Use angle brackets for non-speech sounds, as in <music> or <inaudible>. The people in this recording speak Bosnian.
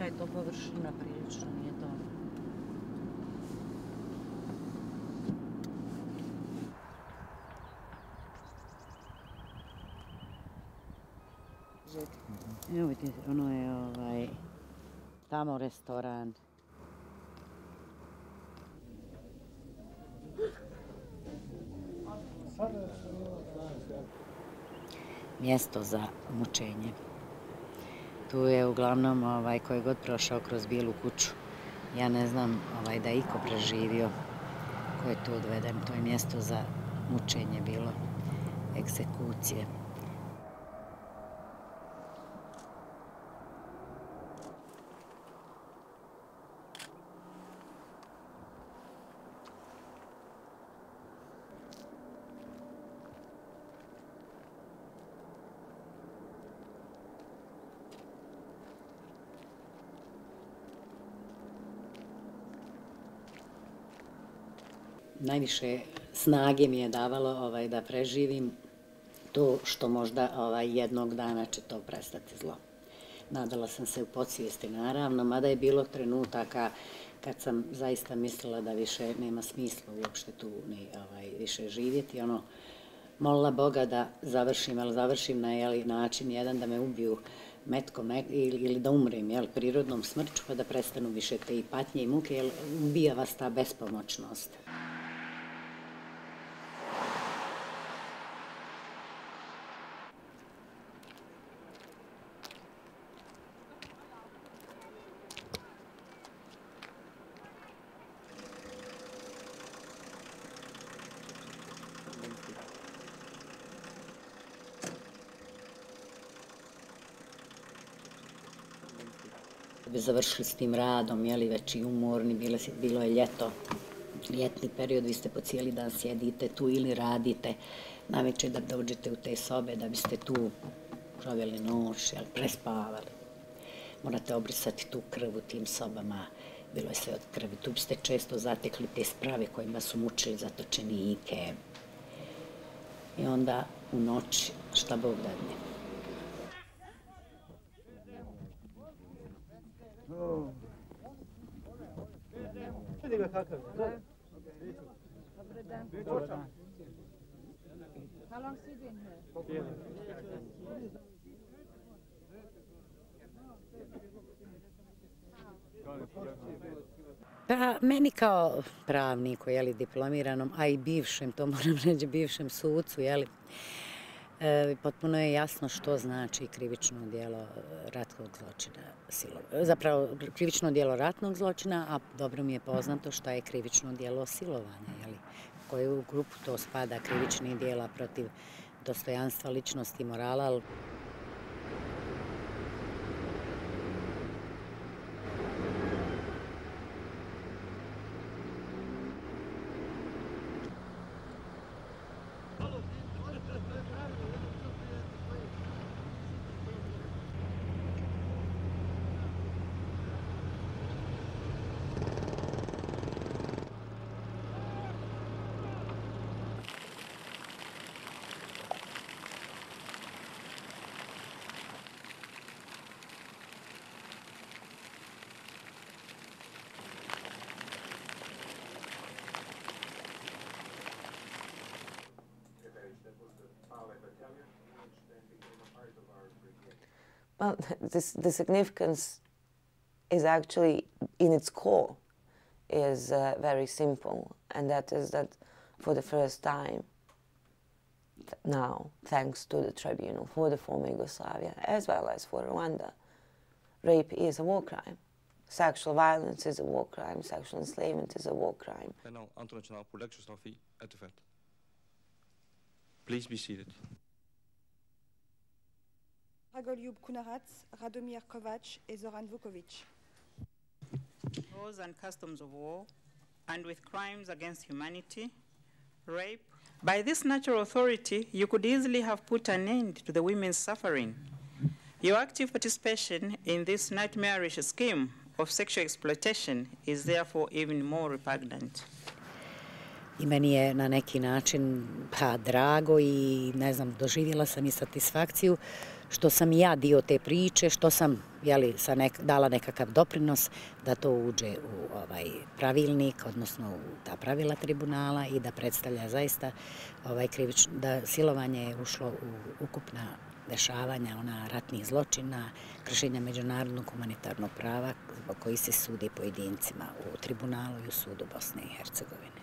velika je to površina prilično, nije to. Evo vidite, ono je ovaj, tamo restoran. Mjesto za mučenje. Tu je uglavnom ovaj, koji god prošao kroz bijelu kuću. Ja ne znam ovaj, da je iko preživio ko je tu odveden. To je mjesto za mučenje bilo, eksekucije. Najviše snage mi je davalo ovaj, da preživim to što možda ovaj, jednog dana će to prestati zlo. Nadala sam se u podsvijesti naravno, mada je bilo trenutaka kad sam zaista mislila da više nema smisla uopšte tu ni ovaj, više živjeti. Ono, molila Boga da završim, ali završim na jeli, način jedan da me ubiju metkom ili, ili da umrem jel, prirodnom smrću pa da prestanu više te i patnje i muke, jer ubija vas ta bespomoćnost. Bi završili s tim radom, jeli već i umorni, bilo, bilo je ljeto, ljetni period, vi ste po cijeli dan sjedite tu ili radite, naveče da dođete u te sobe, da biste tu proveli noć, jel, prespavali. Morate obrisati tu krv u tim sobama, bilo je sve od krvi. Tu biste često zatekli te sprave kojima su mučili zatočenike. I onda u noć, šta Bog dadne. Vidi ga kakav je. Dobar dan. Dobar dan. How long has he been here? Pa, meni kao pravniku, jeli, diplomiranom, a i bivšem, to moram reći, bivšem sucu, jeli, E, potpuno je jasno što znači krivično dijelo ratnog zločina. Zapravo, krivično dijelo ratnog zločina, a dobro mi je poznato što je krivično dijelo silovanja, jeli, koje u grupu to spada krivični dijela protiv dostojanstva, ličnosti, morala, Well, <laughs> this, the significance is actually in its core is uh, very simple, and that is that for the first time now, thanks to the tribunal for the former Yugoslavia as well as for Rwanda, rape is a war crime. Sexual violence is a war crime. Sexual enslavement is a war crime. Please be seated. Dragoljub Kunarac, Radomir Kovac et Zoran Vukovic. Laws and customs of war, and with crimes against humanity, rape. By this natural authority, you could easily have put an end to the women's suffering. Your active participation in this nightmarish scheme of sexual exploitation is therefore even more repugnant. I meni je na neki način pa drago i ne znam, doživjela sam i satisfakciju što sam ja dio te priče, što sam jeli, sa nek, dala nekakav doprinos da to uđe u ovaj pravilnik, odnosno u ta pravila tribunala i da predstavlja zaista ovaj krivično, da silovanje je ušlo u ukupna dešavanja, ona ratnih zločina, kršenja međunarodnog humanitarnog prava koji se sudi pojedincima u tribunalu i u sudu Bosne i Hercegovine.